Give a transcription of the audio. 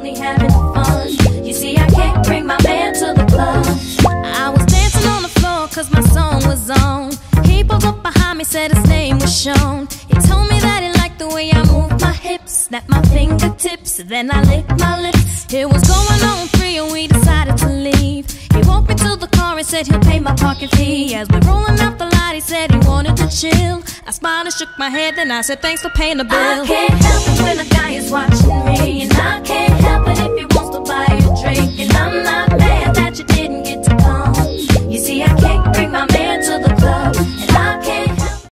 only having fun. You see, I can't bring my man to the club. I was dancing on the floor cause my song was on. He pulled up behind me, said his name was Sean. He told me that he liked the way I moved my hips, snap my fingertips, then I licked my lips. It was going on three and we decided to leave. He walked me to the car and said he'll pay my parking fee. As we're rolling out the light, he said he wanted to chill. I smiled and shook my head, then I said thanks for paying the bill. I can't help it when a guy is watching my man to the